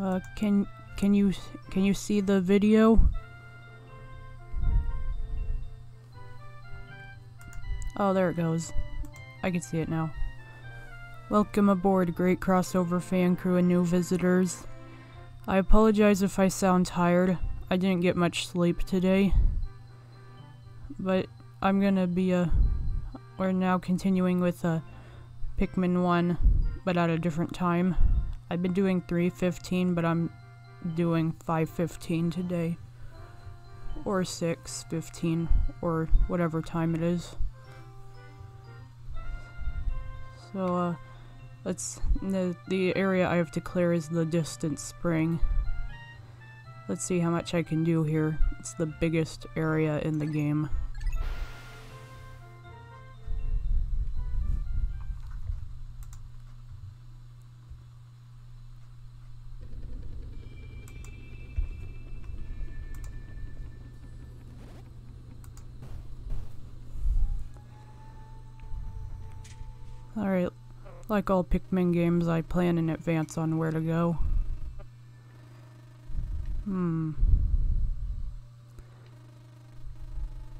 Uh, can can you can you see the video? Oh, there it goes. I can see it now. Welcome aboard, great crossover fan crew and new visitors. I apologize if I sound tired. I didn't get much sleep today. But I'm gonna be a. We're now continuing with a Pikmin 1, but at a different time. I've been doing 315, but I'm doing 515 today. Or 615, or whatever time it is. So, uh, let's, the, the area I have to clear is the distant spring. Let's see how much I can do here. It's the biggest area in the game. Like all Pikmin games, I plan in advance on where to go. Hmm.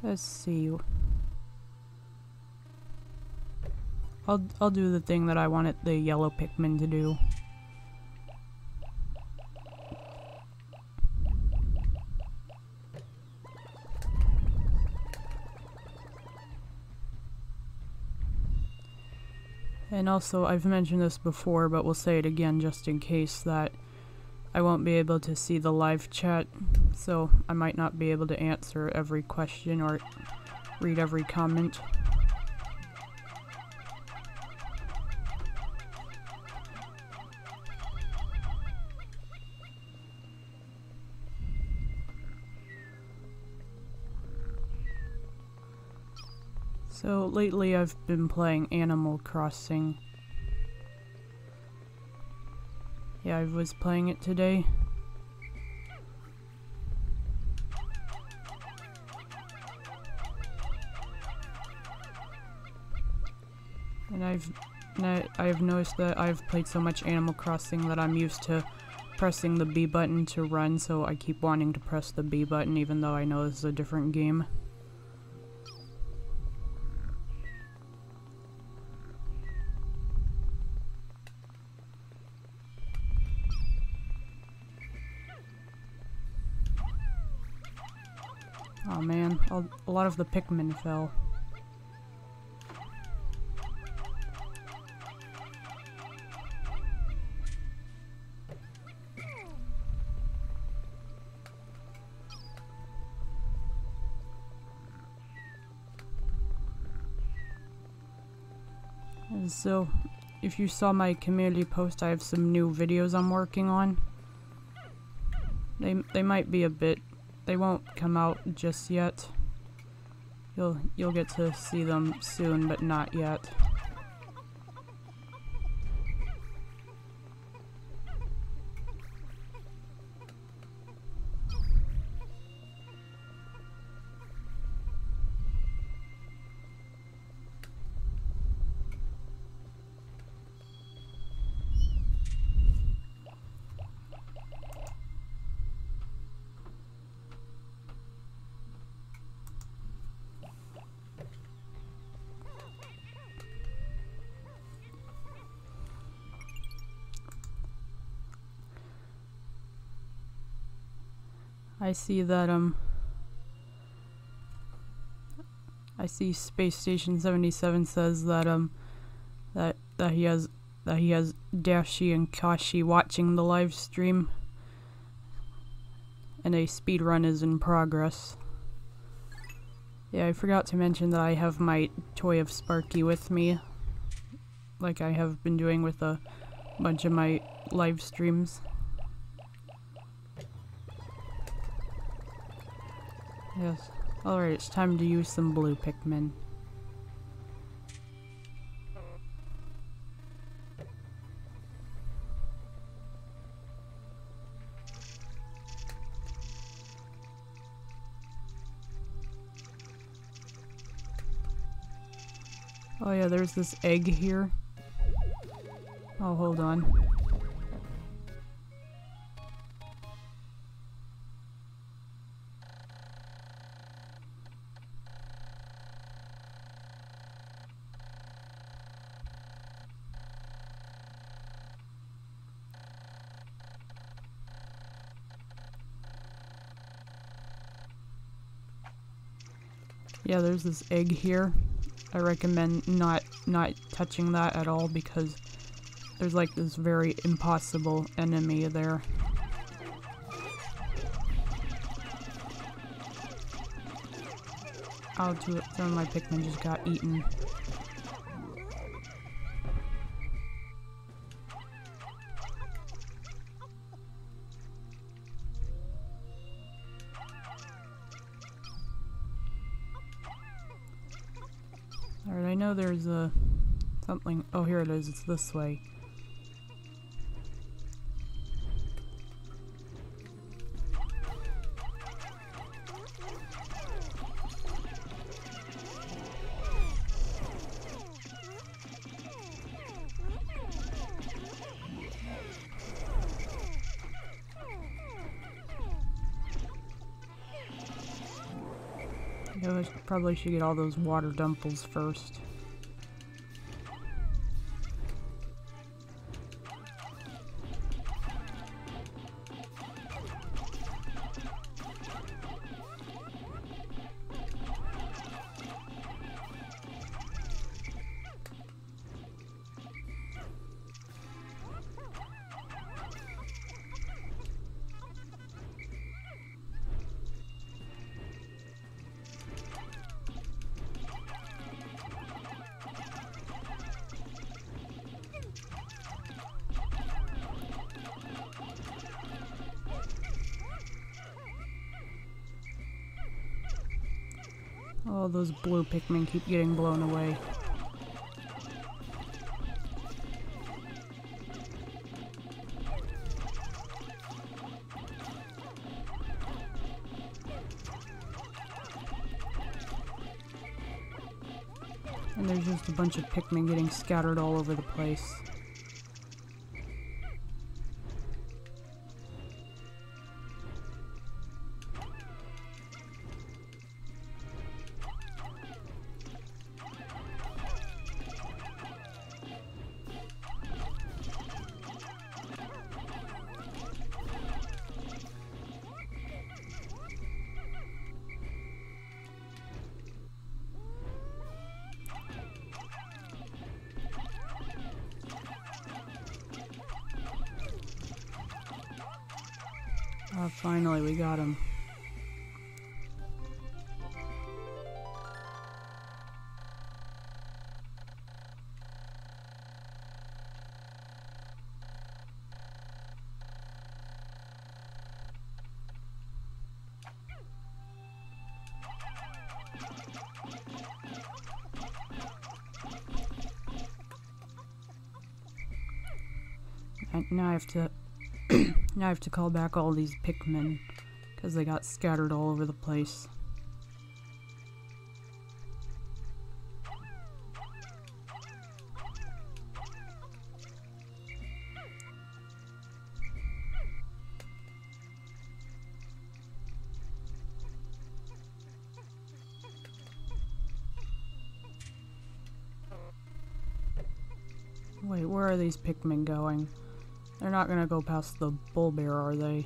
Let's see. I'll I'll do the thing that I wanted the yellow Pikmin to do. And also, I've mentioned this before, but we'll say it again just in case that I won't be able to see the live chat, so I might not be able to answer every question or read every comment. So lately I've been playing Animal Crossing. Yeah, I was playing it today. And I've I've noticed that I've played so much Animal Crossing that I'm used to pressing the B button to run, so I keep wanting to press the B button even though I know this is a different game. Lot of the Pikmin fell. And so, if you saw my community post, I have some new videos I'm working on. They, they might be a bit they won't come out just yet. You'll you'll get to see them soon, but not yet. See that, um... I see Space Station 77 says that, um... That, that he has... That he has Dashi and Kashi watching the live stream. And a speed run is in progress. Yeah, I forgot to mention that I have my Toy of Sparky with me. Like I have been doing with a bunch of my live streams. Yes. Alright, it's time to use some blue Pikmin. Oh yeah, there's this egg here. Oh, hold on. Yeah, there's this egg here. I recommend not not touching that at all because there's like this very impossible enemy there. Oh, two, some of my Pikmin just got eaten. Oh, here it is. It's this way. Probably should get all those water dumples first. Those blue Pikmin keep getting blown away. And there's just a bunch of Pikmin getting scattered all over the place. Oh, finally, we got him. now I have to now I have to call back all these Pikmin because they got scattered all over the place. Wait, where are these Pikmin going? Not gonna go past the Bulborb, are they?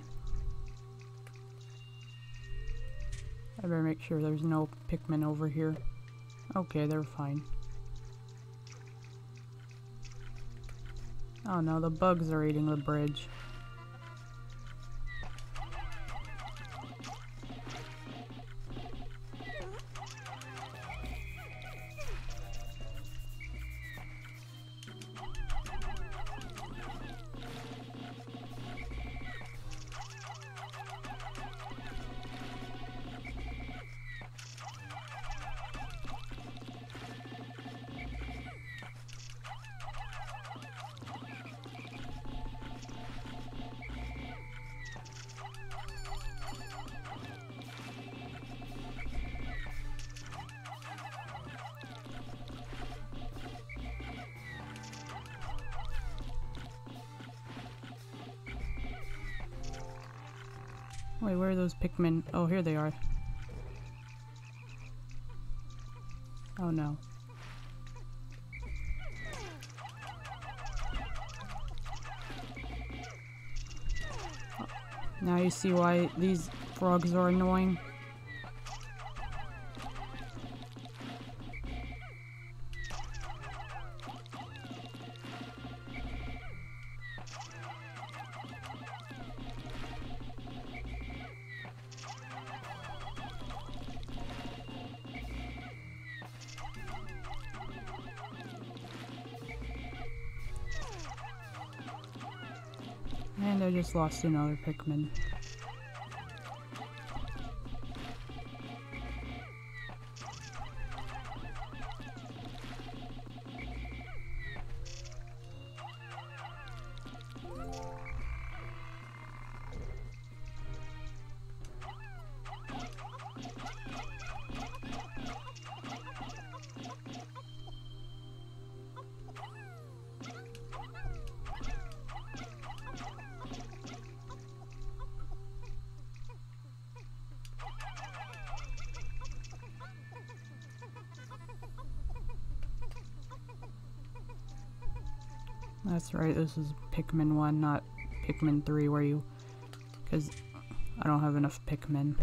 I better make sure there's no Pikmin over here. Okay, they're fine. Oh no, the bugs are eating the bridge. Those Pikmin? Oh, here they are. Oh no. Now you see why these frogs are annoying. Lost another Pikmin. Right, this is Pikmin 1, not Pikmin 3 where you... Because I don't have enough Pikmin.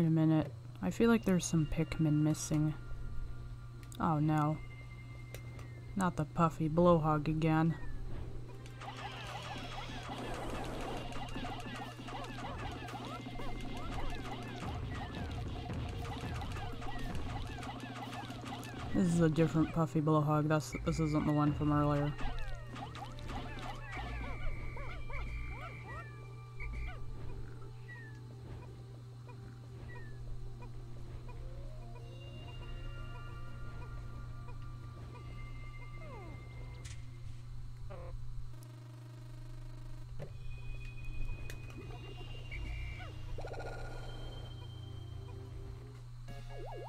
Wait a minute. I feel like there's some Pikmin missing. Oh no. Not the puffy blowhog again. This is a different puffy blowhog. That's this isn't the one from earlier.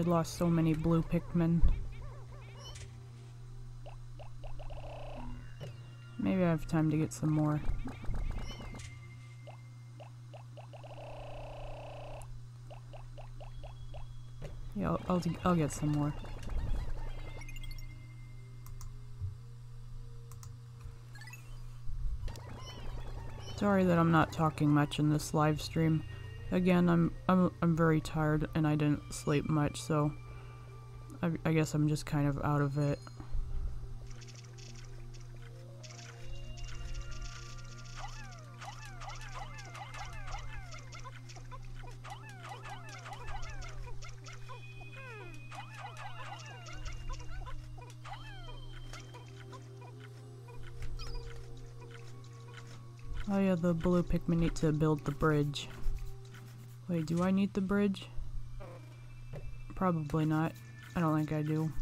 I lost so many blue Pikmin. Maybe I have time to get some more. Yeah, I'll, I'll, I'll get some more. Sorry that I'm not talking much in this live stream. Again, I'm I'm I'm very tired and I didn't sleep much, so I, I guess I'm just kind of out of it. Oh yeah, the blue Pikmin need to build the bridge. Wait, do I need the bridge? Probably not. I don't think I do.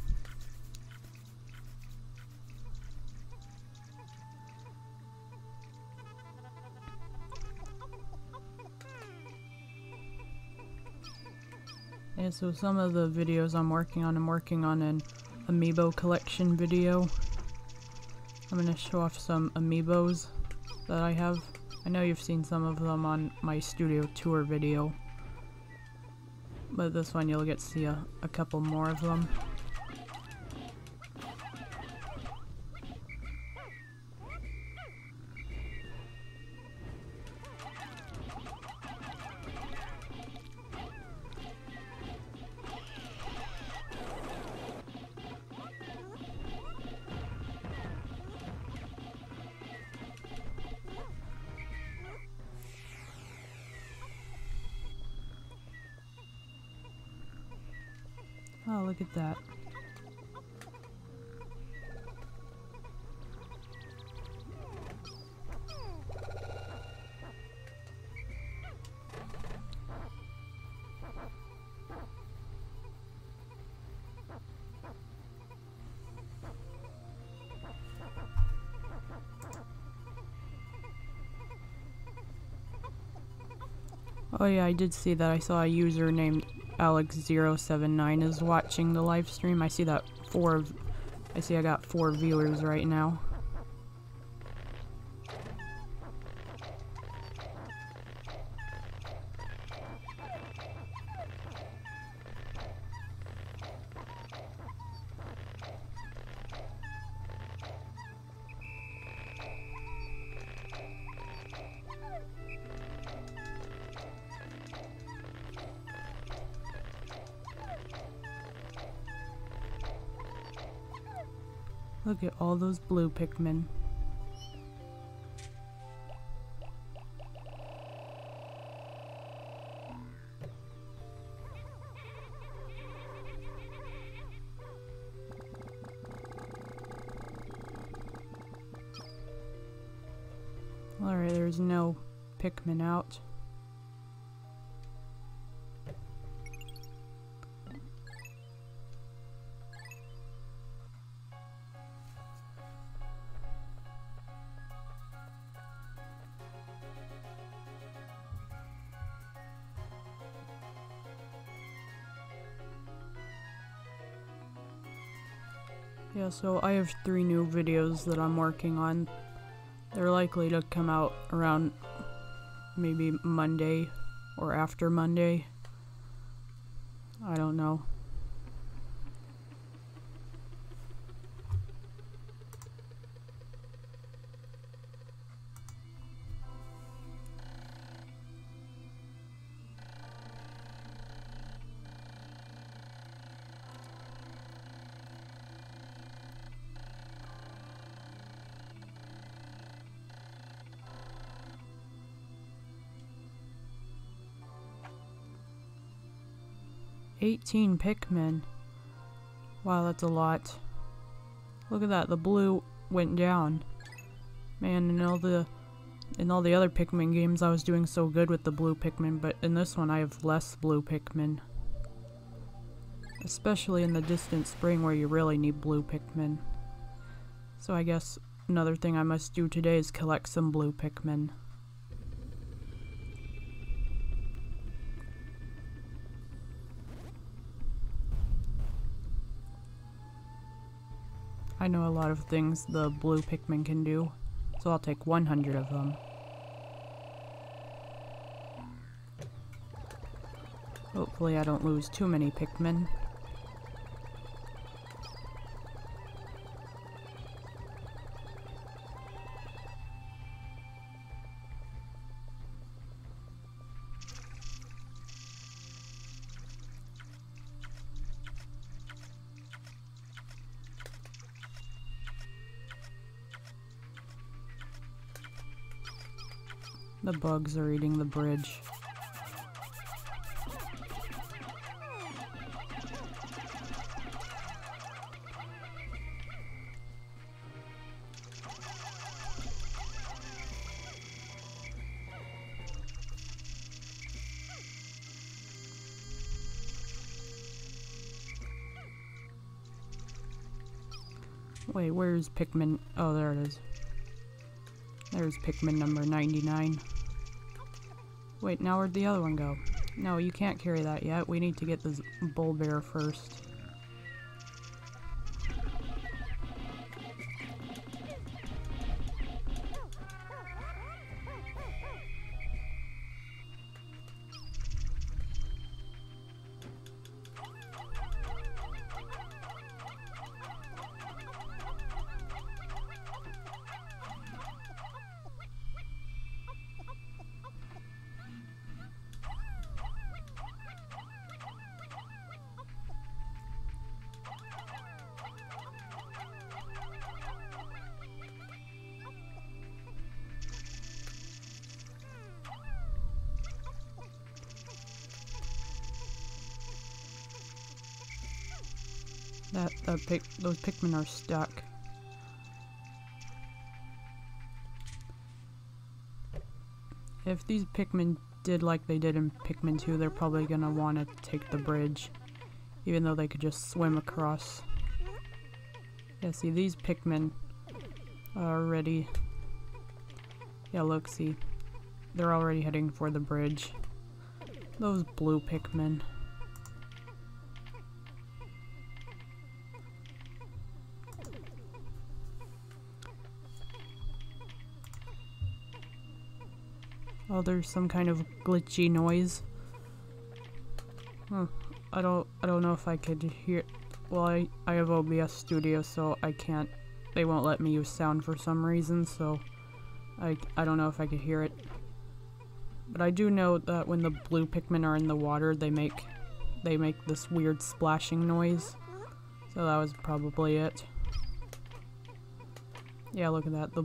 Yeah, so some of the videos I'm working on, I'm working on an amiibo collection video. I'm gonna show off some amiibos that I have. I know you've seen some of them on my studio tour video. But this one you'll get to see a, a couple more of them. Oh, look at that. Oh yeah, I did see that. I saw a user named Alex079 is watching the live stream. I see that four, I see I got four viewers right now. At all those blue Pikmin. Yeah, so I have three new videos that I'm working on. They're likely to come out around maybe Monday or after Monday. 18 Pikmin. Wow, that's a lot. Look at that, the blue went down. Man, in all the in all the other Pikmin games I was doing so good with the blue Pikmin, but in this one I have less blue Pikmin. Especially in the distant spring where you really need blue Pikmin. So I guess another thing I must do today is collect some blue Pikmin. I know a lot of things the blue Pikmin can do, so I'll take 100 of them. Hopefully I don't lose too many Pikmin. Bugs are eating the bridge. Wait, where's Pikmin? Oh, there it is. There's Pikmin number 99. Wait, now where'd the other one go? No, you can't carry that yet. We need to get this Bulborb first. That, that those Pikmin are stuck. If these Pikmin did like they did in Pikmin 2, they're probably gonna want to take the bridge. Even though they could just swim across. Yeah, see, these Pikmin are already... Yeah, look, see. They're already heading for the bridge. Those blue Pikmin. Oh, there's some kind of glitchy noise. Huh. I don't I don't know if I could hear well I, I have OBS Studio so I can't they won't let me use sound for some reason so I I don't know if I could hear it. But I do know that when the blue Pikmin are in the water they make they make this weird splashing noise. So that was probably it. Yeah, look at that. The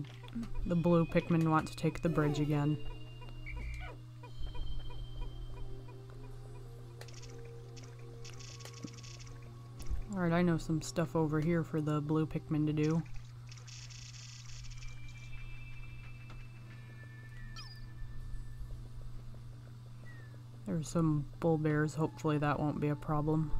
the blue Pikmin want to take the bridge again. Alright, I know some stuff over here for the blue Pikmin to do. There's some Bulborbs, hopefully that won't be a problem.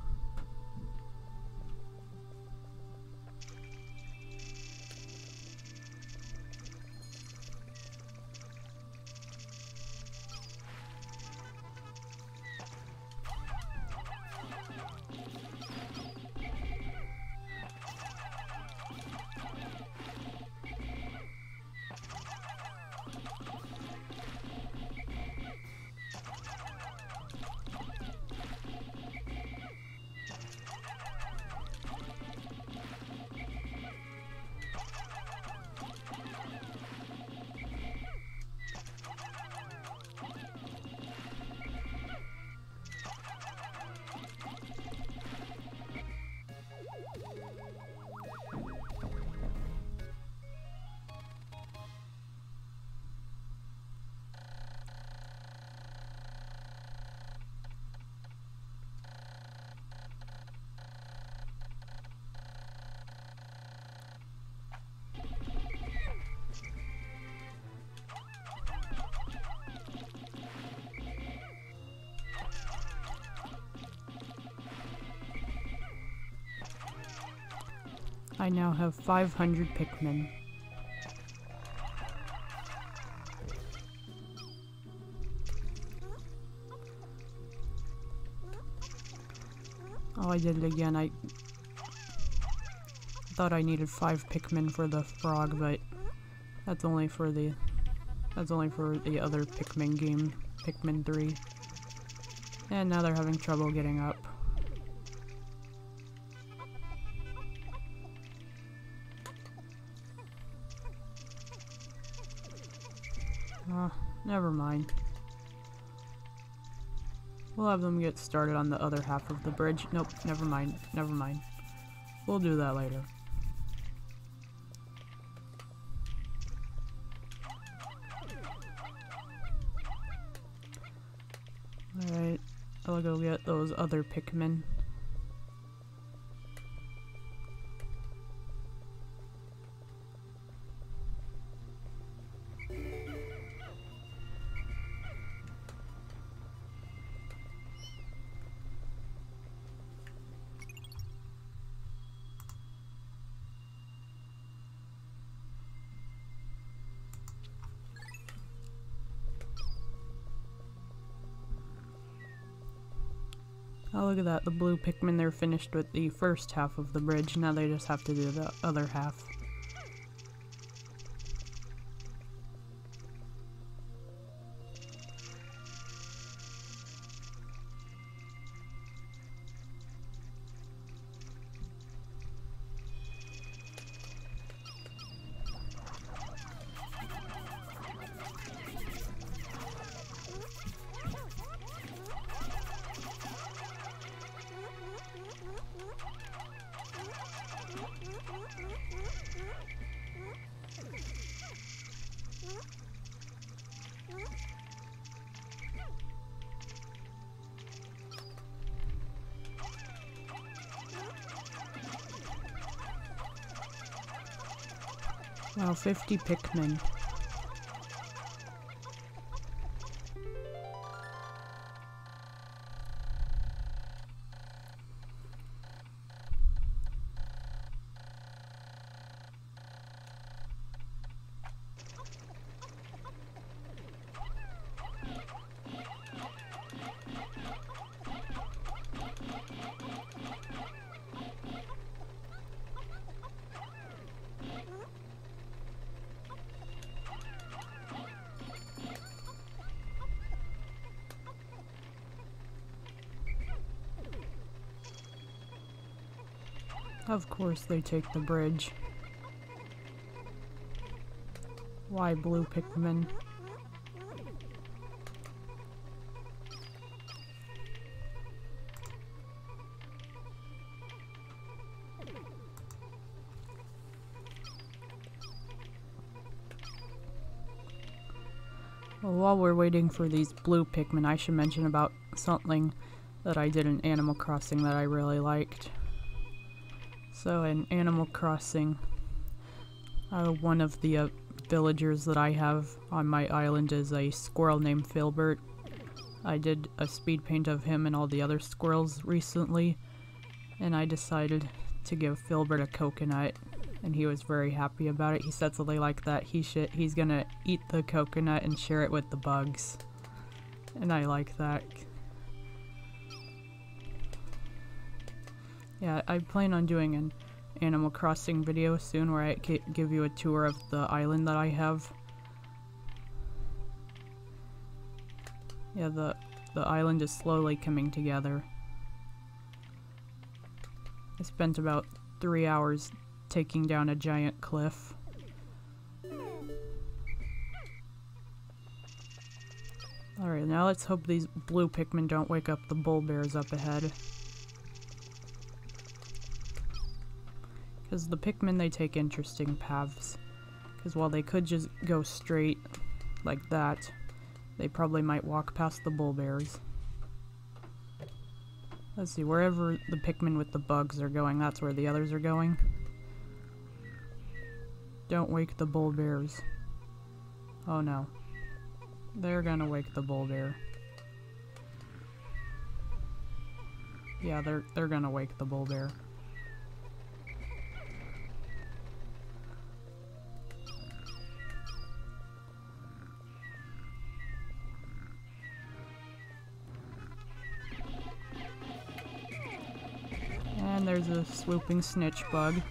I now have 500 Pikmin. Oh, I did it again. I thought I needed five Pikmin for the frog, but that's only for the that's only for the other Pikmin game, Pikmin 3. And now they're having trouble getting up. Have them get started on the other half of the bridge. Nope, never mind. Never mind. We'll do that later. Alright, I'll go get those other Pikmin. That. The blue Pikmin, they're finished with the first half of the bridge. Now they just have to do the other half. 50 Pikmin. Of course they take the bridge. Why blue Pikmin? Well, while we're waiting for these blue Pikmin, I should mention about something that I did in Animal Crossing that I really liked. So in Animal Crossing, uh, one of the uh, villagers that I have on my island is a squirrel named Filbert. I did a speed paint of him and all the other squirrels recently, and I decided to give Filbert a coconut, and he was very happy about it. He said something like that he should he's gonna eat the coconut and share it with the bugs, and I like that. Yeah, I plan on doing an Animal Crossing video soon where I give you a tour of the island that I have. Yeah, the, the island is slowly coming together. I spent about three hours taking down a giant cliff. Alright, now let's hope these blue Pikmin don't wake up the Bulborbs up ahead. Because the Pikmin, they take interesting paths. Because while they could just go straight like that, they probably might walk past the Bulborbs. Let's see, wherever the Pikmin with the bugs are going, that's where the others are going. Don't wake the Bulborbs. Oh no. They're gonna wake the Bulborb. Yeah, they're they're gonna wake the Bulborb. There's a swooping snitch bug.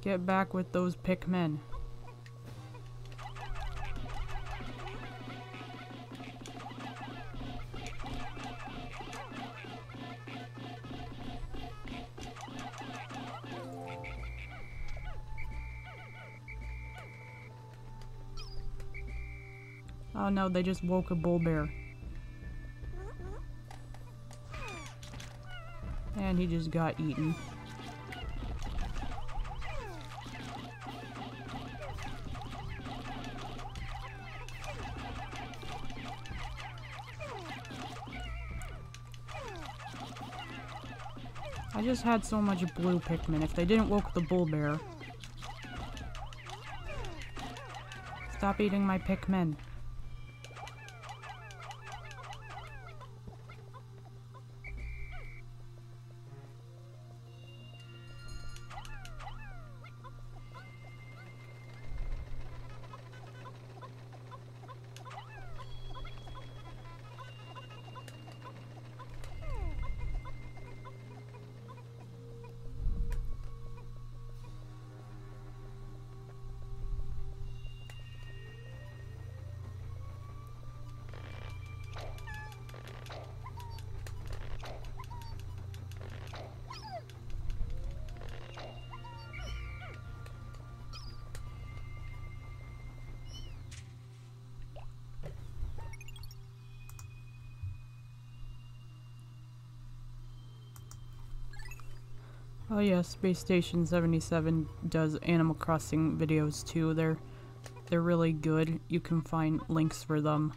Get back with those Pikmin. Oh no, they just woke a Bulborb. He just got eaten. I just had so much blue Pikmin. If they didn't woke the Bulborb. Stop eating my Pikmin. Yeah, Space Station 77 does Animal Crossing videos too. They're they're really good. You can find links for them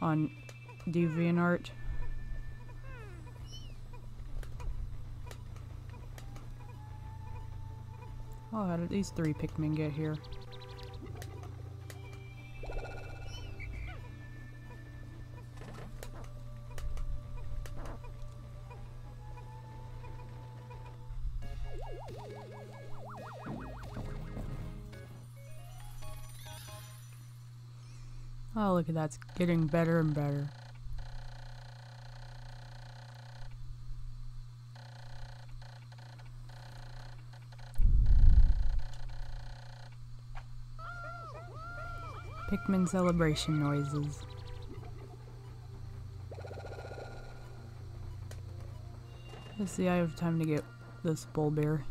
on DeviantArt. Oh, how did these three Pikmin get here? Getting better and better. Pikmin celebration noises. Let's see, I have time to get this Bulborb.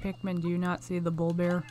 Pikmin, do you not see the Bulborb?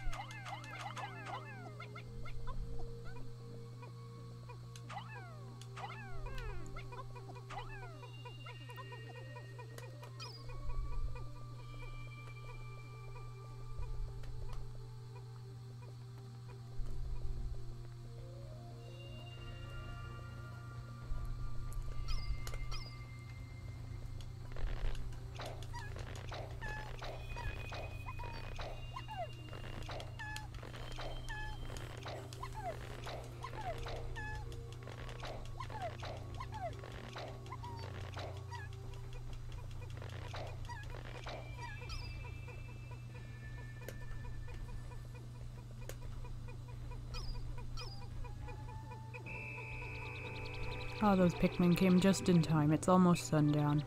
Oh, those Pikmin came just in time. It's almost sundown.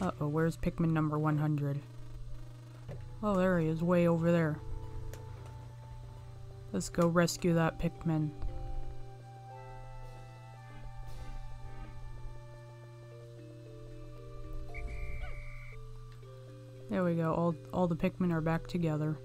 Uh-oh, where's Pikmin number 100? Oh, there he is, way over there. Let's go rescue that Pikmin. There we go, all, all the Pikmin are back together.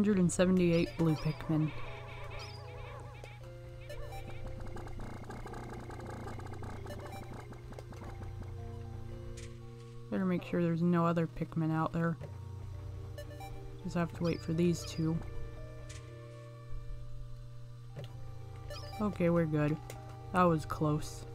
Wow, 178 blue Pikmin. Better make sure there's no other Pikmin out there. Just have to wait for these two. Okay, we're good. That was close.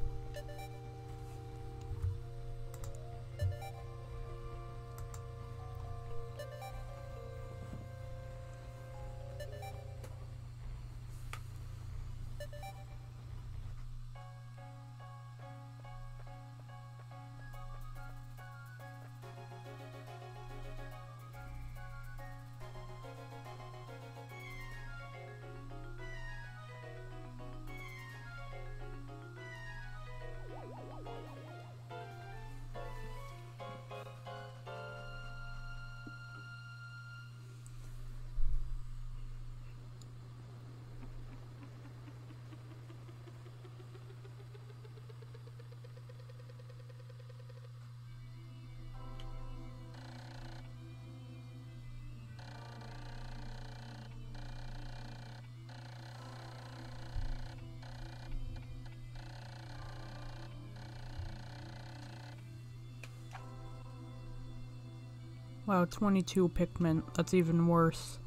Wow, 22 Pikmin. That's even worse.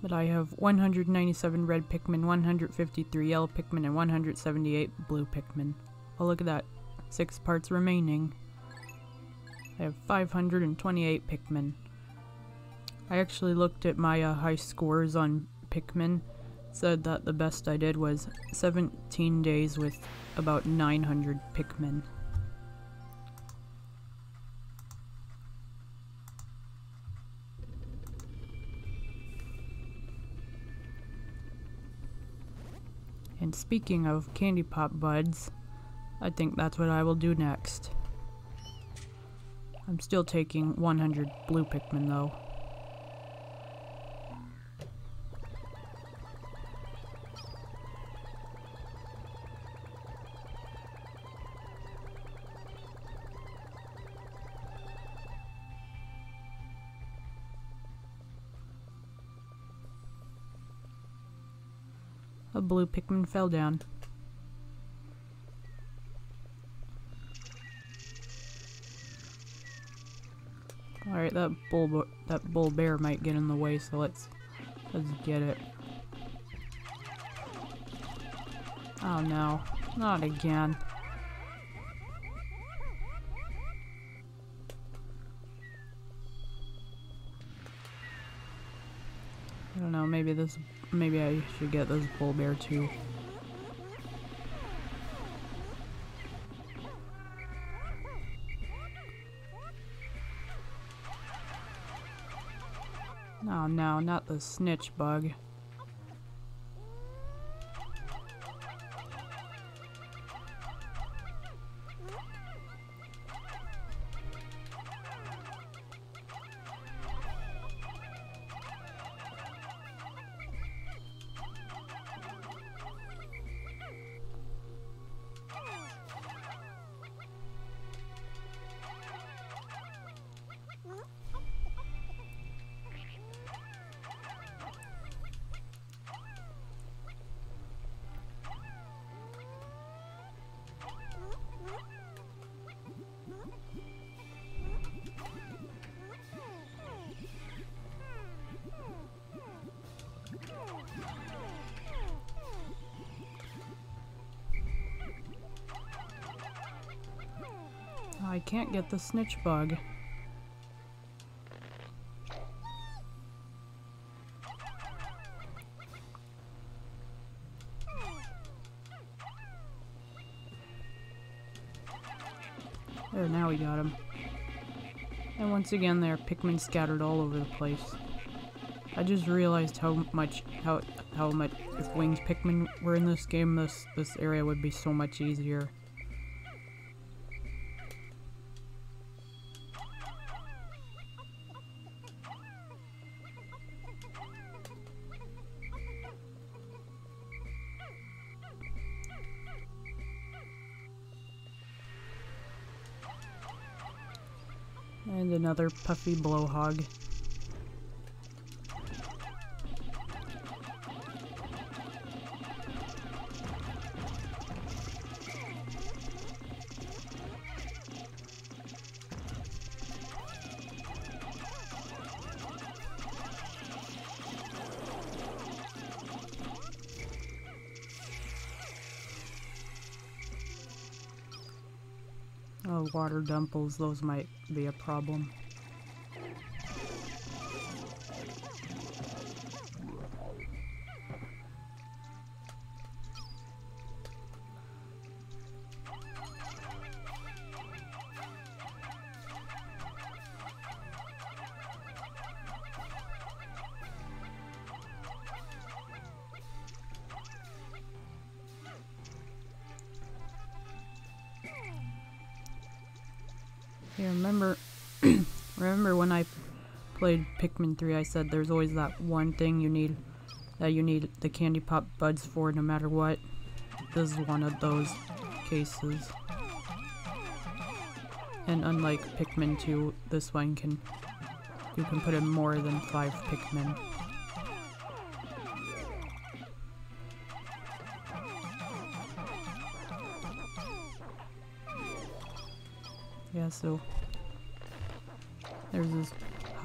But I have 197 red Pikmin, 153 yellow Pikmin, and 178 blue Pikmin. Oh, look at that. Six parts remaining. I have 528 Pikmin. I actually looked at my uh, high scores on Pikmin. Said that the best I did was 17 days with about 900 Pikmin. Speaking of candy pop buds, I think that's what I will do next. I'm still taking 100 blue Pikmin though. Pikmin fell down. Alright, that bull that Bulborb might get in the way, so let's let's get it. Oh no, not again. I don't know, maybe this maybe I should get this Bulborb too. Oh no, not the Snitchbug. Can't get the Snitchbug. There, now we got him. And once again, there are Pikmin scattered all over the place. I just realized how much, how, how much, if winged Pikmin were in this game, this, this area would be so much easier. And puffy blowhog. Oh, water dumples, those might be a problem. Yeah, remember, remember when I played Pikmin 3, I said there's always that one thing you need, that you need the candy pop buds for no matter what. This is one of those cases. And unlike Pikmin 2, this one can, you can put in more than five Pikmin.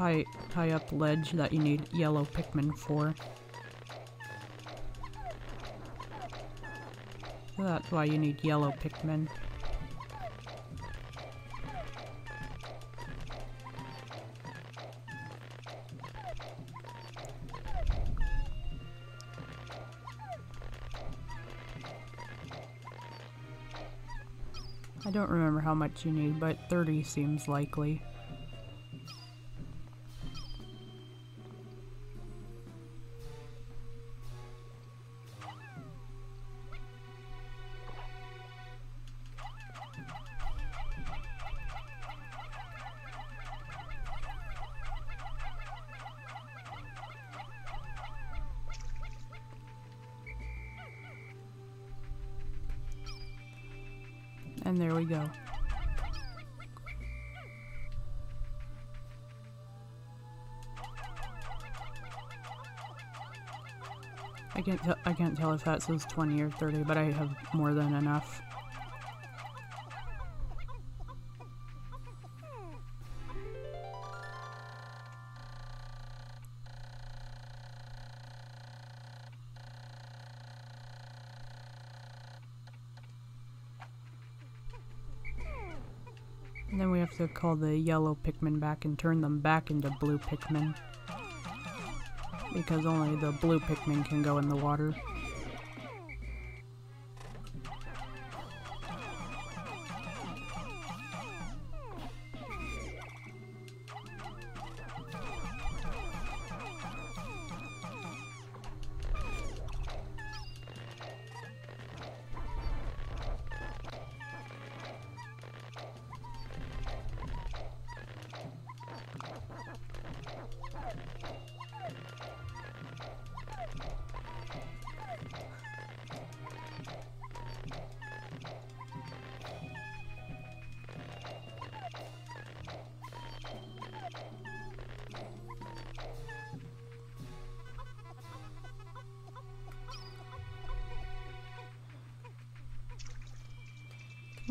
This high up ledge that you need yellow Pikmin for. That's why you need yellow Pikmin. I don't remember how much you need, but 30 seems likely. Can't tell. I can't tell if that says 20 or 30, but I have more than enough. And then we have to call the yellow Pikmin back and turn them back into blue Pikmin. Because only the blue Pikmin can go in the water.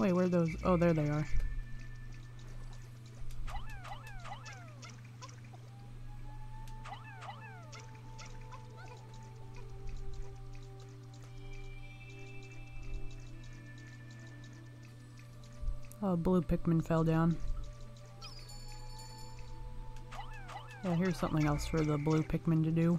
Wait, where are those? Oh, there they are. Oh, blue Pikmin fell down. Yeah, here's something else for the blue Pikmin to do.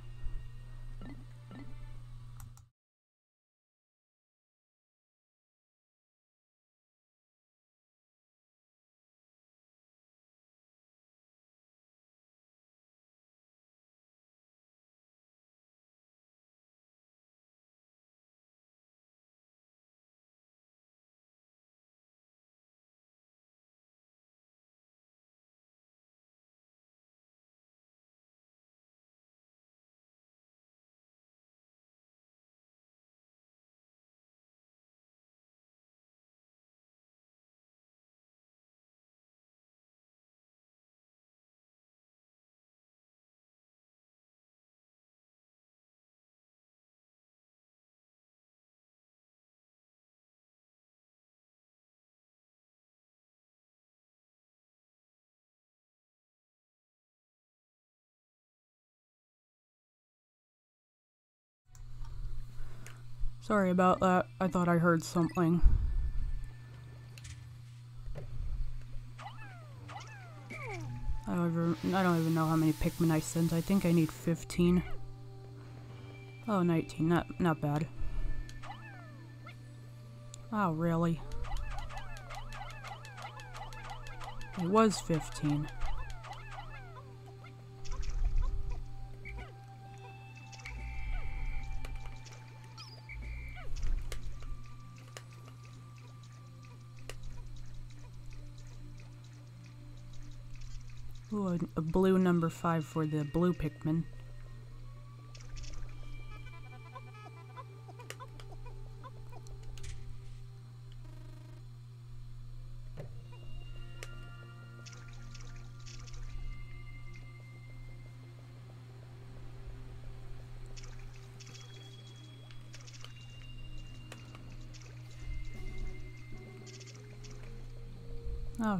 Sorry about that. I thought I heard something. I don't, even, I don't even know how many Pikmin I sent. I think I need 15. Oh, 19. Not, not bad. Oh, really? It was 15. Ooh, a, a blue number 5 for the blue Pikmin.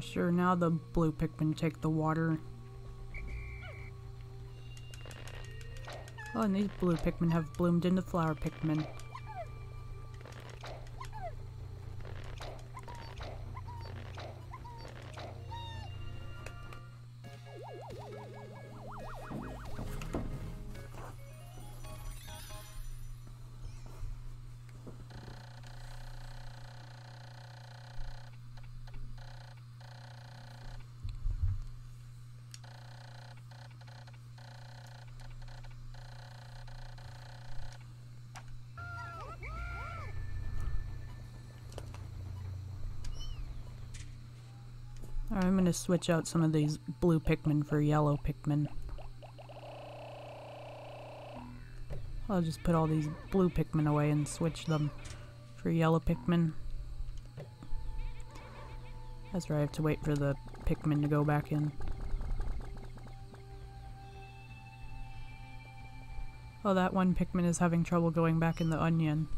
Sure, now the blue Pikmin take the water. Oh, and these blue Pikmin have bloomed into flower Pikmin. Gonna switch out some of these blue Pikmin for yellow Pikmin. I'll just put all these blue Pikmin away and switch them for yellow Pikmin. That's right, I have to wait for the Pikmin to go back in. Oh, that one Pikmin is having trouble going back in the onion.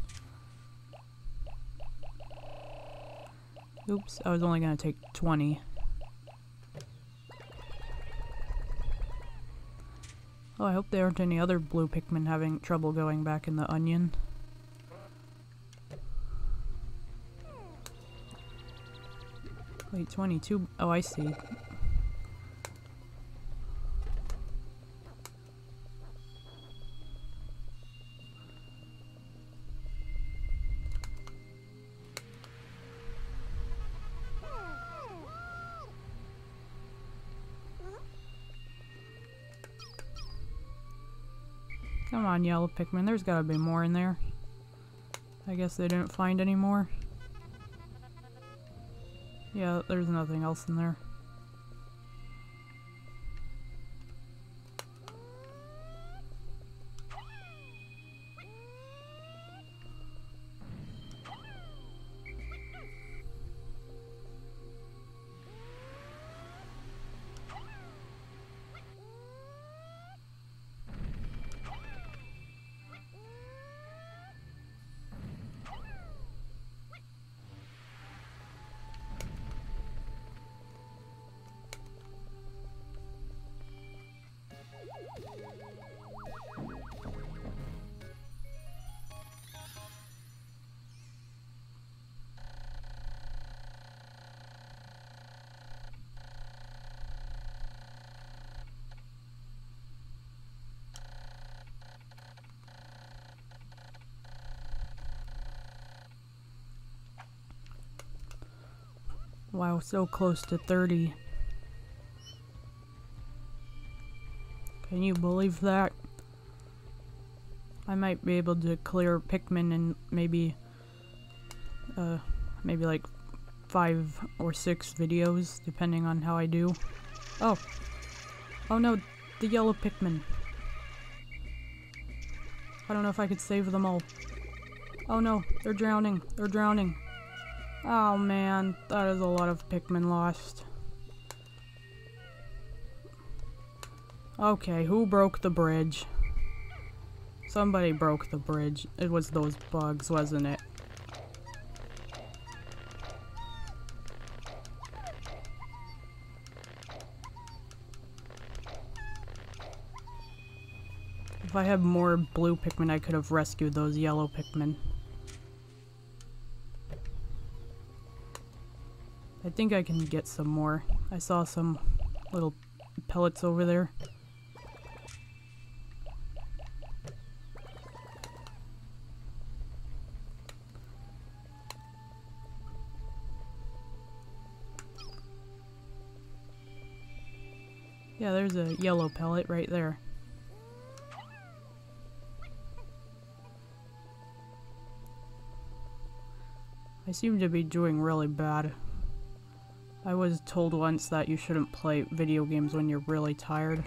Oops, I was only gonna take 20. Oh, I hope there aren't any other blue Pikmin having trouble going back in the onion. Wait, 22? Oh, I see. Come on, yellow Pikmin. There's gotta be more in there. I guess they didn't find any more. Yeah, there's nothing else in there. Wow, so close to 30. Can you believe that? I might be able to clear Pikmin in maybe, uh, maybe like five or six videos, depending on how I do. Oh. Oh no, the yellow Pikmin. I don't know if I could save them all. Oh no, they're drowning. They're drowning. Oh man, that is a lot of Pikmin lost. Okay, who broke the bridge? Somebody broke the bridge. It was those bugs, wasn't it? If I had more blue Pikmin, I could have rescued those yellow Pikmin. Think I can get some more. I saw some little pellets over there. Yeah, there's a yellow pellet right there. I seem to be doing really bad. I was told once that you shouldn't play video games when you're really tired.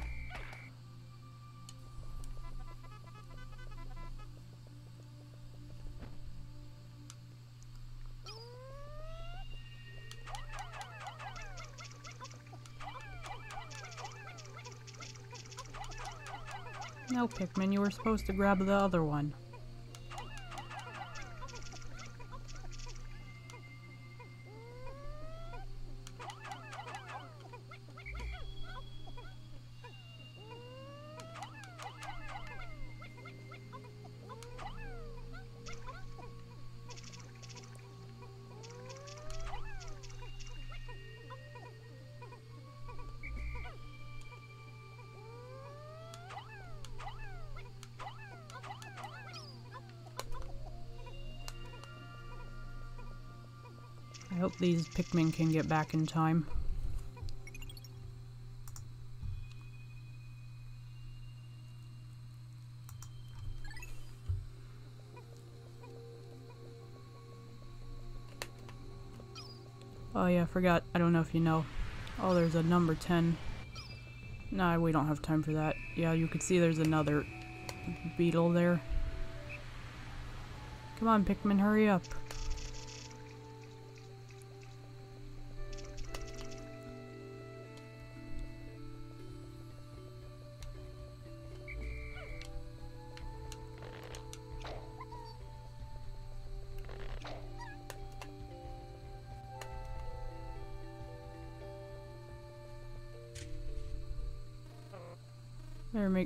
No, Pikmin, you were supposed to grab the other one. These Pikmin can get back in time. Oh yeah, I forgot. I don't know if you know. Oh, there's a number 10. Nah, we don't have time for that. Yeah, you can see there's another beetle there. Come on, Pikmin, hurry up.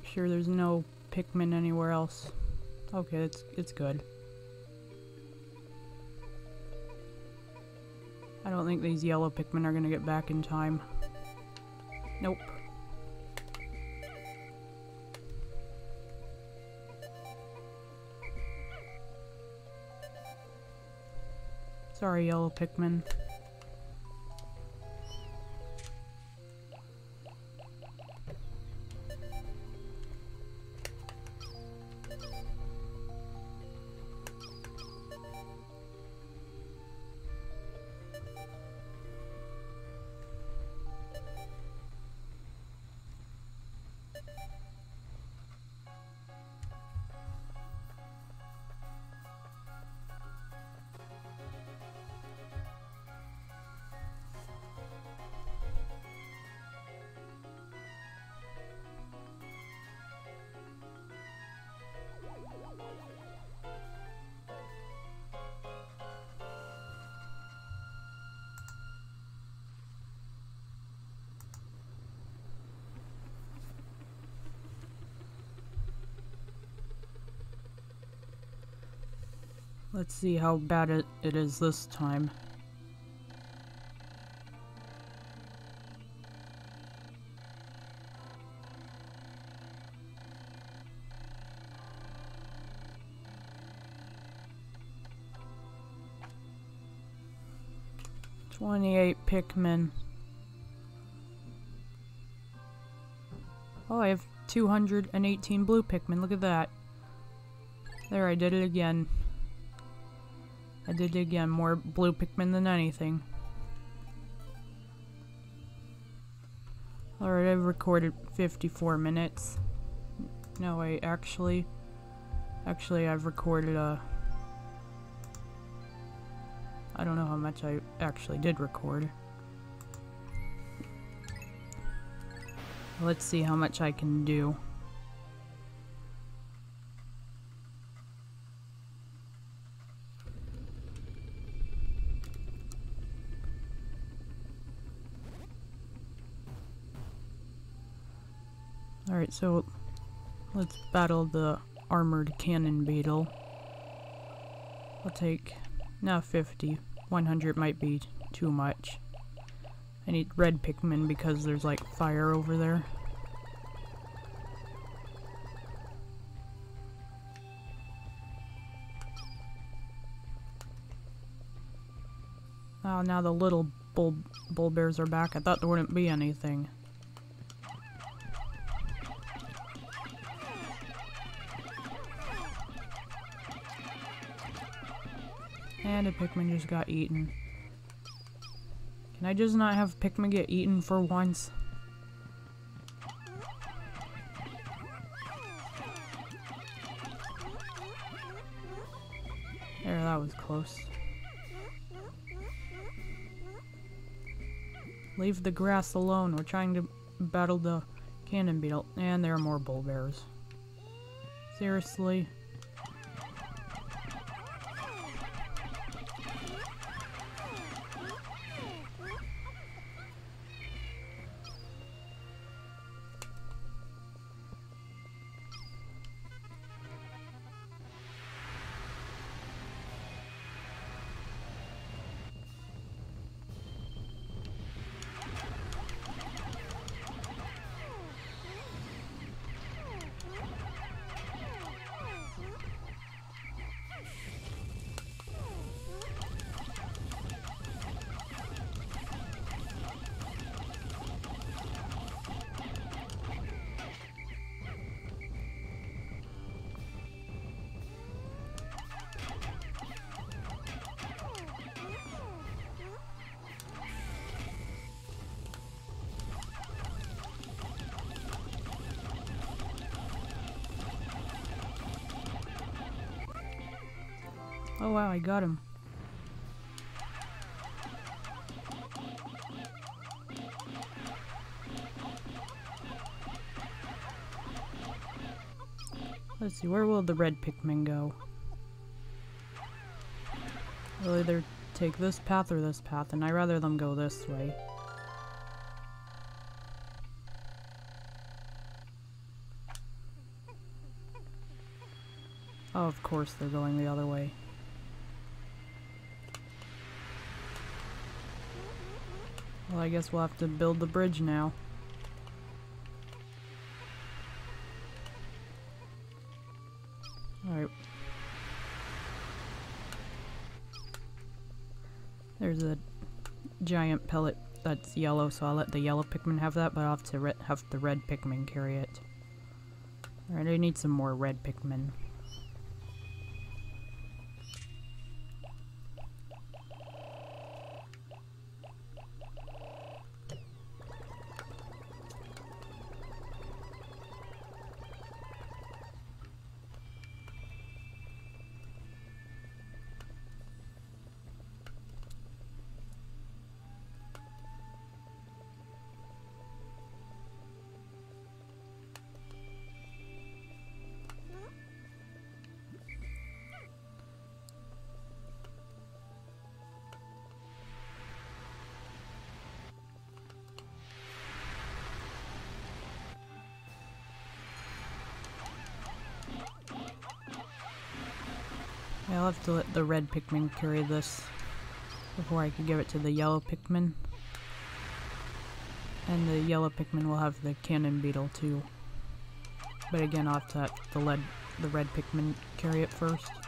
Make sure there's no Pikmin anywhere else. Okay, it's it's good. I don't think these yellow Pikmin are gonna get back in time. Nope. Sorry, yellow Pikmin. Let's see how bad it, it is this time. Twenty-eight Pikmin. Oh, I have 218 blue Pikmin, look at that. There, I did it again. I did again, more blue Pikmin than anything. Alright, I've recorded 54 minutes. No, wait, actually... Actually, I've recorded a... I don't know how much I actually did record. Let's see how much I can do. Alright, so let's battle the armored cannon beetle. I'll take, now 50. 100 might be too much. I need red Pikmin because there's like fire over there. Oh, now the little bull, Bulborbs are back. I thought there wouldn't be anything. And Pikmin just got eaten. Can I just not have Pikmin get eaten for once? There, that was close. Leave the grass alone. We're trying to battle the cannon beetle. And there are more Bulborbs. Seriously? Wow, I got him. Let's see, where will the red Pikmin go? They'll either take this path or this path, and i rather them go this way. Oh, of course they're going the other way. I guess we'll have to build the bridge now. Alright. There's a giant pellet that's yellow, so I'll let the yellow Pikmin have that, but I'll have to have the red Pikmin carry it. Alright, I need some more red Pikmin. I'll have to let the red Pikmin carry this before I can give it to the yellow Pikmin. And the yellow Pikmin will have the cannon beetle too. But again, I'll have to let the, red Pikmin carry it first.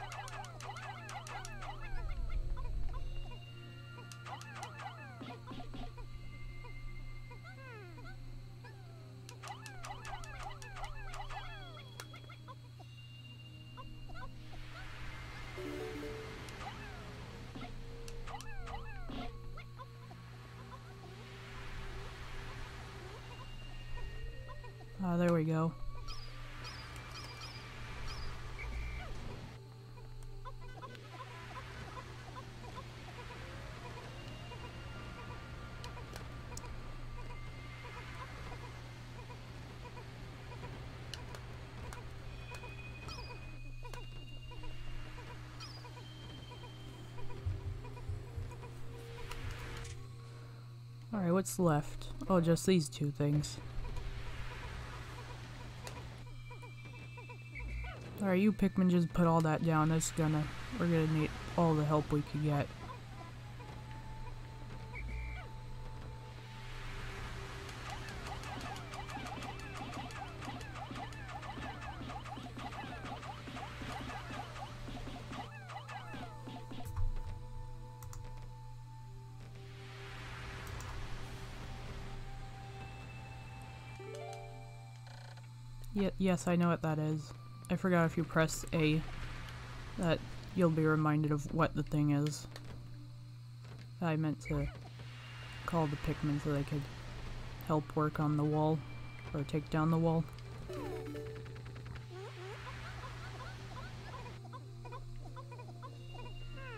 What's left? Oh, just these two things. Alright, you Pikmin just put all that down. That's gonna... We're gonna need all the help we can get. Yes, I know what that is. I forgot if you press A that you'll be reminded of what the thing is. I meant to call the Pikmin so they could help work on the wall or take down the wall.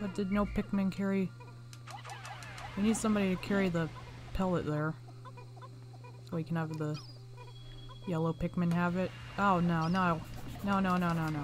But did no Pikmin carry? We need somebody to carry the pellet there. So we can have the yellow Pikmin have it. Oh no, no. No, no, no, no, no.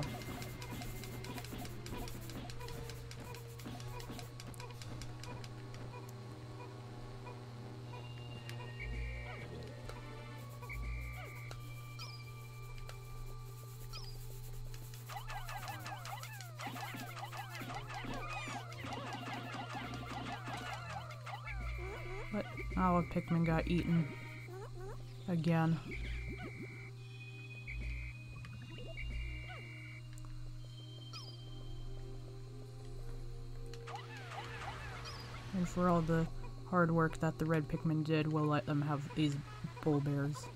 What? Oh, a Pikmin got eaten. Again. For all the hard work that the red Pikmin did, we'll let them have these Bulborbs.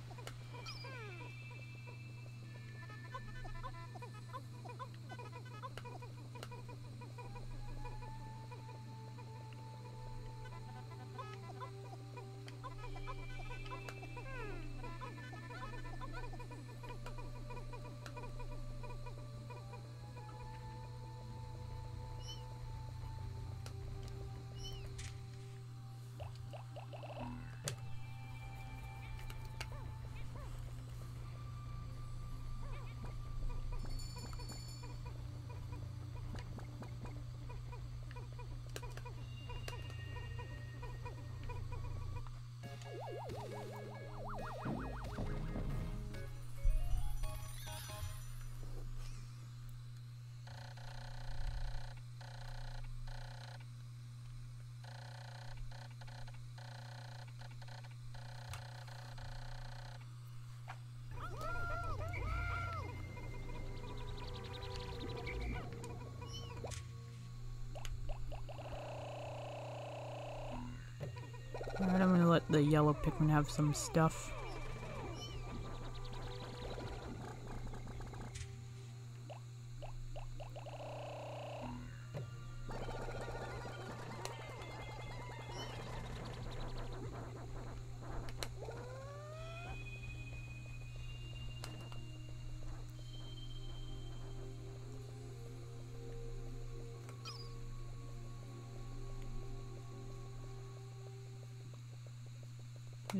Yellow Pikmin have some stuff.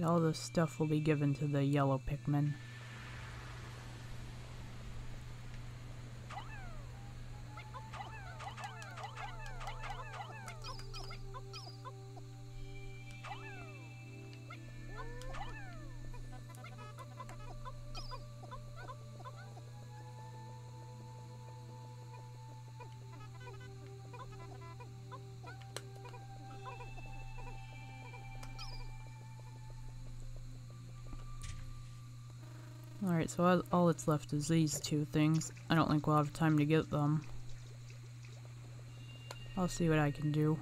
All the stuff will be given to the yellow Pikmin. Alright, so all that's left is these two things. I don't think we'll have time to get them. I'll see what I can do.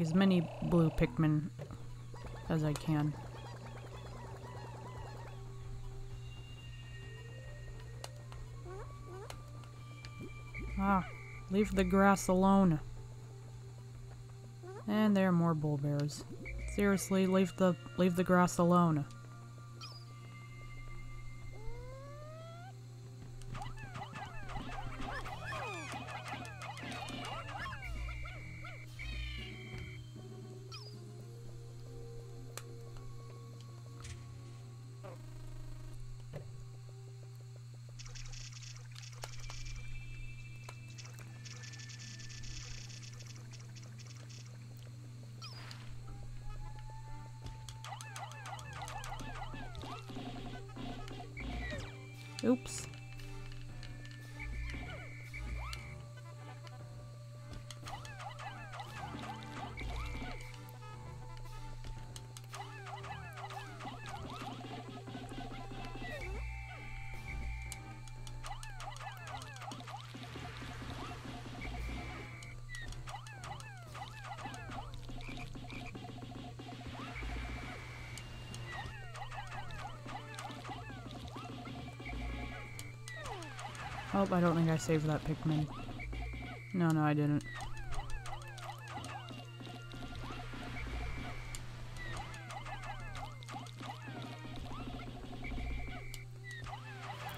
As many blue Pikmin as I can. Ah, leave the grass alone. And there are more Bulborbs. Seriously, leave the leave the grass alone. Oh, I don't think I saved that Pikmin. No, no, I didn't.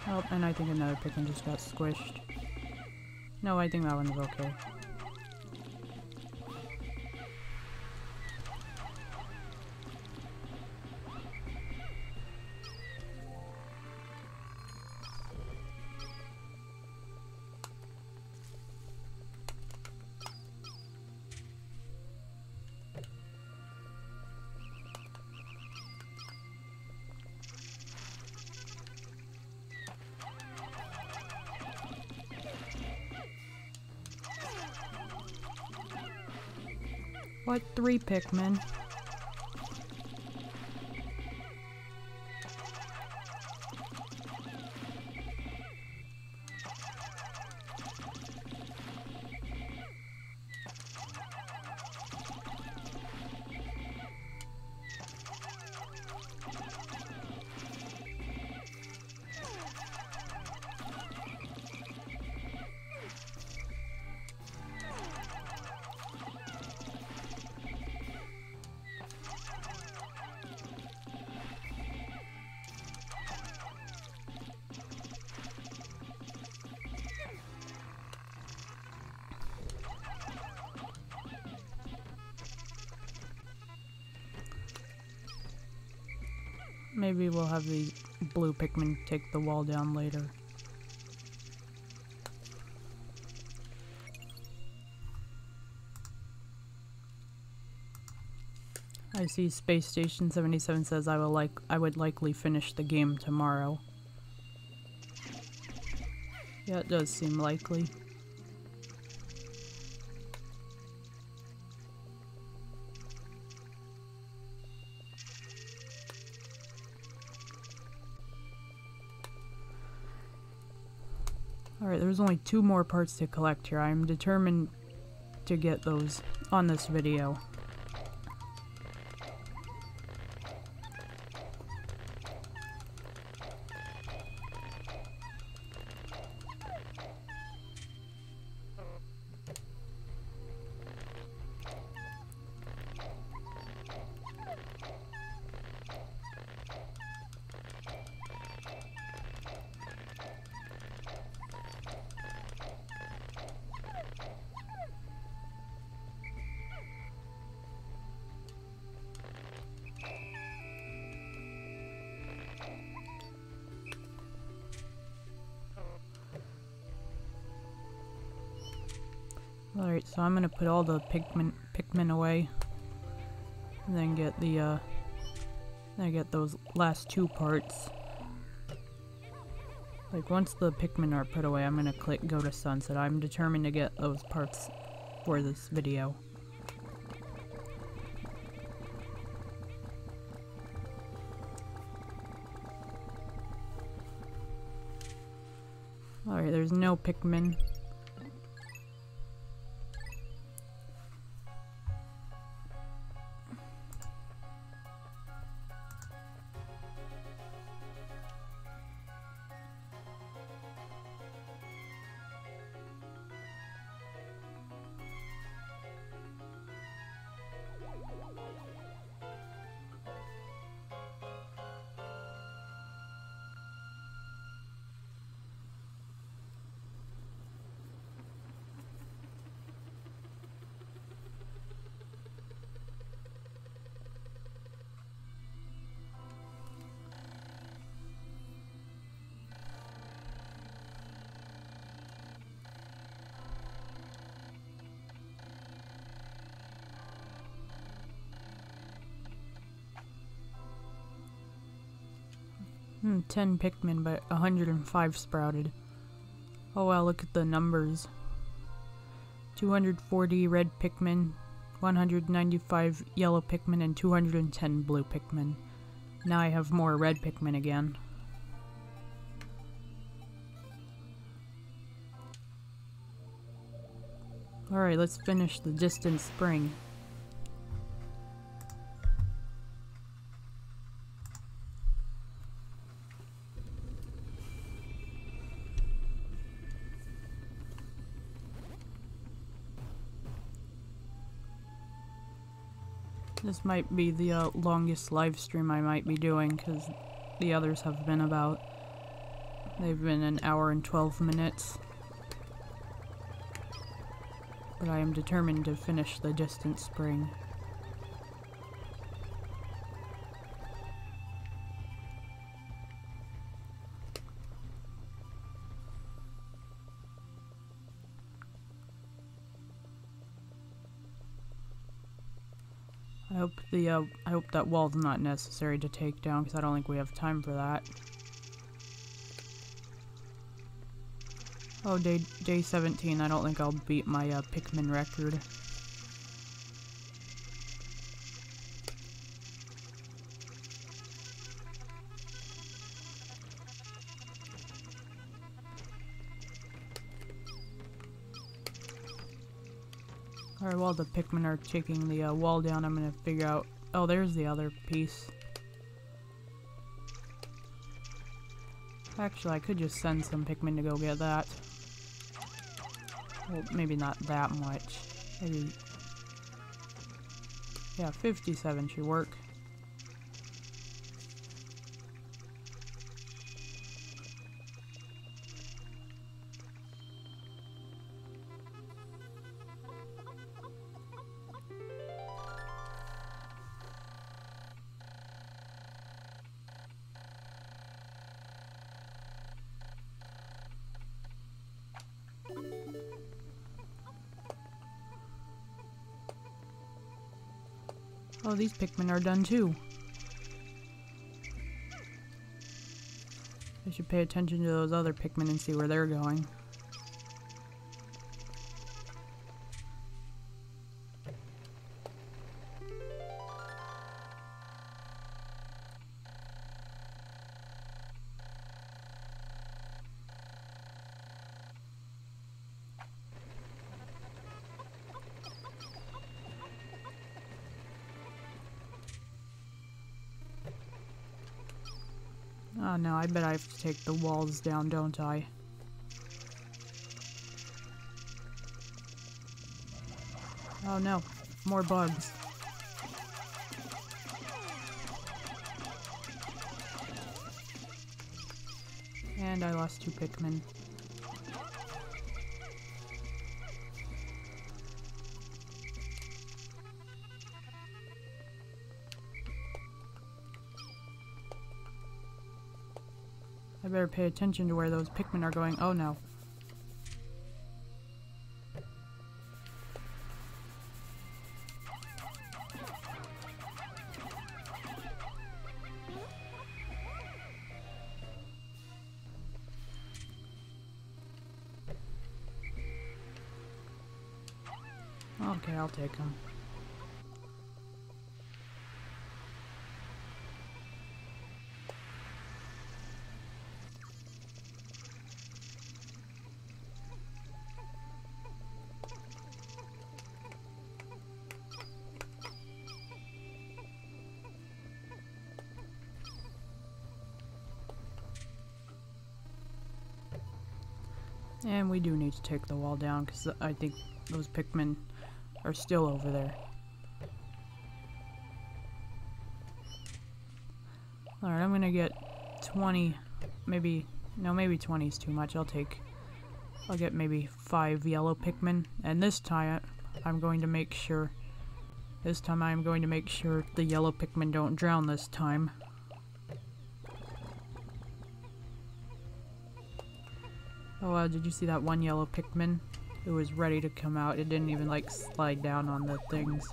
Oh, and I think another Pikmin just got squished. No, I think that one's okay. What, three Pikmin? We'll have the blue Pikmin take the wall down later. I see Space Station 77 says I will like I would likely finish the game tomorrow. Yeah, it does seem likely. There's only two more parts to collect here. I'm determined to get those on this video. I'm gonna put all the Pikmin, Pikmin away. And then get the, uh... Then get those last two parts. Like, once the Pikmin are put away, I'm gonna click go to sunset. I'm determined to get those parts for this video. Alright, there's no Pikmin. 10 Pikmin, but 105 sprouted. Oh wow, look at the numbers. 240 red Pikmin, 195 yellow Pikmin, and 210 blue Pikmin. Now I have more red Pikmin again. Alright, let's finish the distant spring. This might be the uh, longest live stream I might be doing because the others have been about. They've been an hour and 12 minutes. But I am determined to finish the distant spring. The uh, I hope that wall's not necessary to take down because I don't think we have time for that. Oh, day day 17. I don't think I'll beat my uh, Pikmin record. Alright, while the Pikmin are taking the uh, wall down, I'm gonna figure out... Oh, there's the other piece. Actually, I could just send some Pikmin to go get that. Well, maybe not that much. Maybe... Yeah, 57 should work. Oh, these Pikmin are done too. I should pay attention to those other Pikmin and see where they're going. No, I bet I have to take the walls down, don't I? Oh no, more bugs. And I lost two Pikmin. Better pay attention to where those Pikmin are going. Oh no. Okay, I'll take them. And we do need to take the wall down because I think those Pikmin are still over there. Alright, I'm gonna get 20, maybe, no, maybe 20 is too much. I'll take, I'll get maybe 5 yellow Pikmin. And this time, I'm going to make sure, this time I'm going to make sure the yellow Pikmin don't drown this time. Oh did you see that one yellow Pikmin? It was ready to come out. It didn't even like slide down on the things.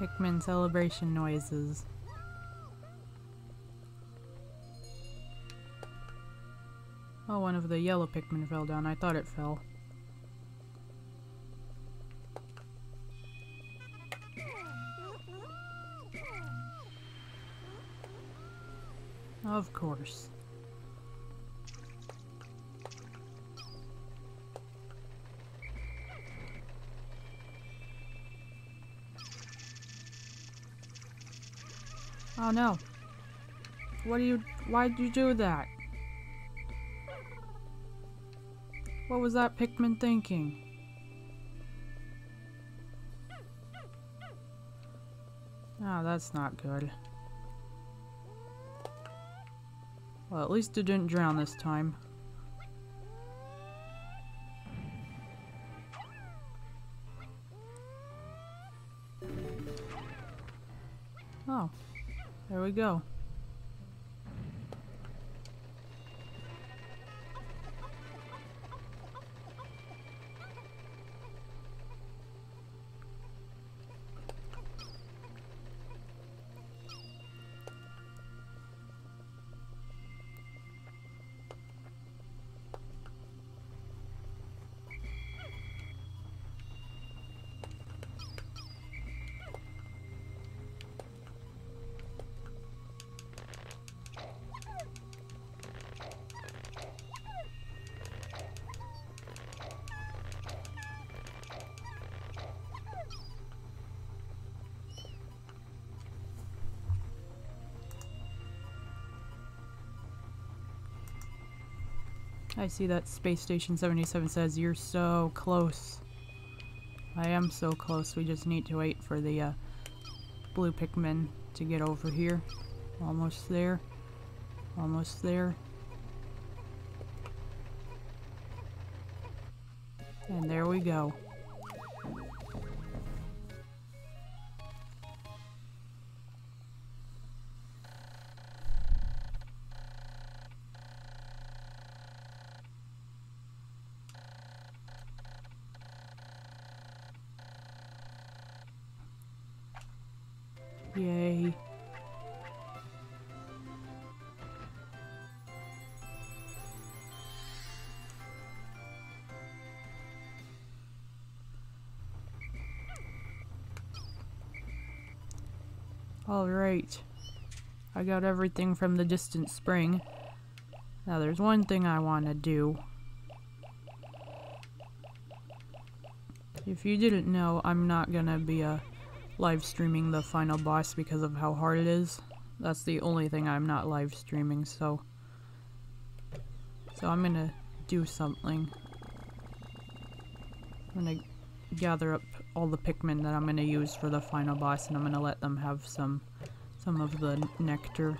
Pikmin celebration noises. The yellow Pikmin fell down. I thought it fell. Of course. Oh no. What do you- why'd you do that? What was that Pikmin thinking? Oh, that's not good. Well, at least it didn't drown this time. Oh, there we go. I see that Space Station 77 says you're so close. I am so close. We just need to wait for the uh, blue Pikmin to get over here. Almost there. Almost there. And there we go. Alright. I got everything from the distant spring. Now there's one thing I want to do. If you didn't know, I'm not gonna be uh, live streaming the final boss because of how hard it is. That's the only thing I'm not live streaming, so... So I'm gonna do something. I'm gonna gather up all the Pikmin that I'm gonna use for the final boss and I'm gonna let them have some some of the nectar.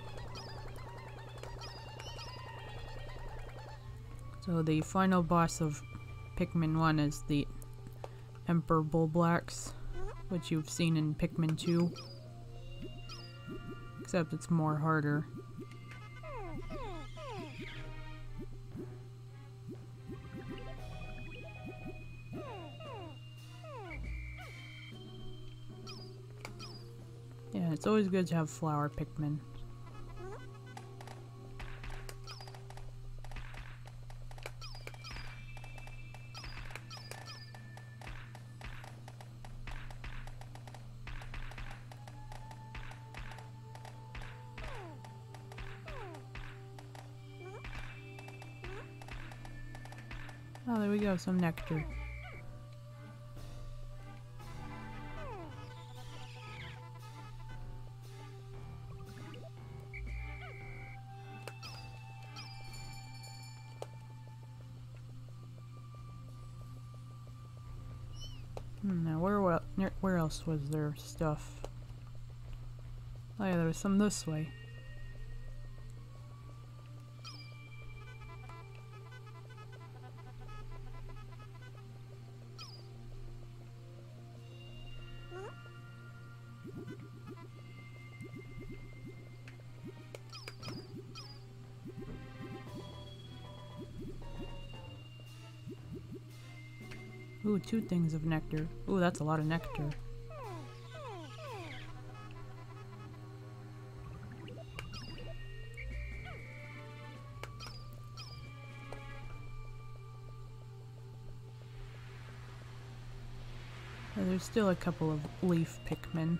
So the final boss of Pikmin 1 is the Emperor Bulblax, which you've seen in Pikmin 2. Except it's more harder. Always good to have flower Pikmin. Oh, there we go, some nectar. Else was there stuff? Oh yeah, there was some this way. Ooh, two things of nectar. Ooh, that's a lot of nectar. Still a couple of leaf Pikmin.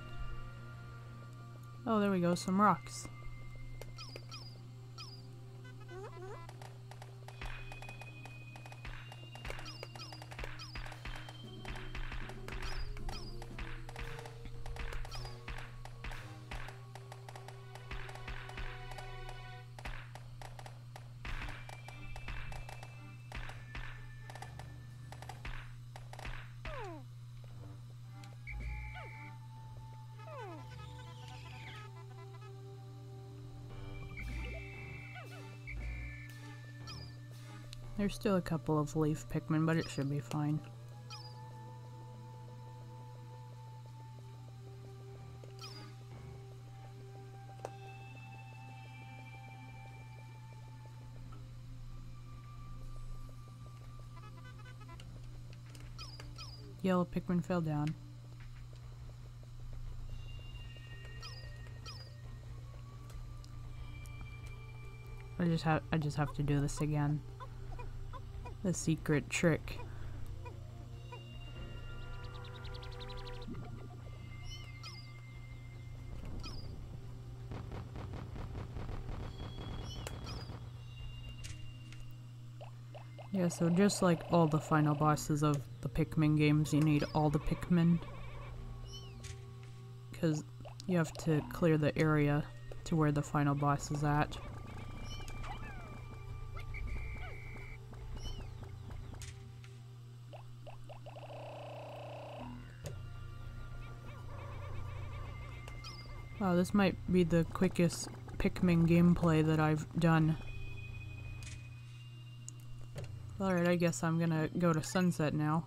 Oh, there we go, some rocks. There's still a couple of leaf Pikmin, but it should be fine. Yellow Pikmin fell down. I just have I just have to do this again. The secret trick. Yeah, so just like all the final bosses of the Pikmin games, you need all the Pikmin. Because you have to clear the area to where the final boss is at. Wow, this might be the quickest Pikmin gameplay that I've done. Alright, I guess I'm gonna go to Sunset now.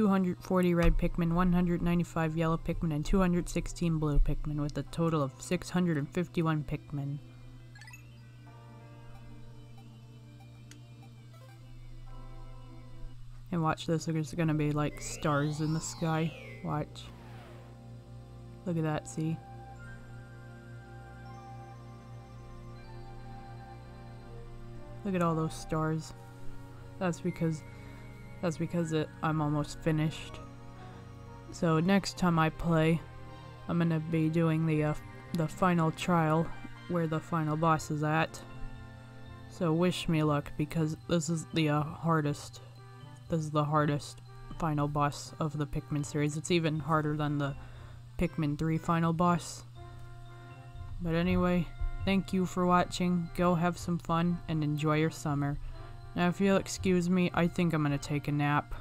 240 red Pikmin, 195 yellow Pikmin, and 216 blue Pikmin, with a total of 651 Pikmin. And watch this, there's gonna be like stars in the sky. Watch. Look at that, see? Look at all those stars. That's because that's because it, I'm almost finished. So next time I play, I'm gonna be doing the uh, the final trial where the final boss is at. So wish me luck because this is the uh, hardest. This is the hardest final boss of the Pikmin series. It's even harder than the Pikmin 3 final boss. But anyway, thank you for watching. Go have some fun and enjoy your summer. Now if you'll excuse me, I think I'm gonna take a nap.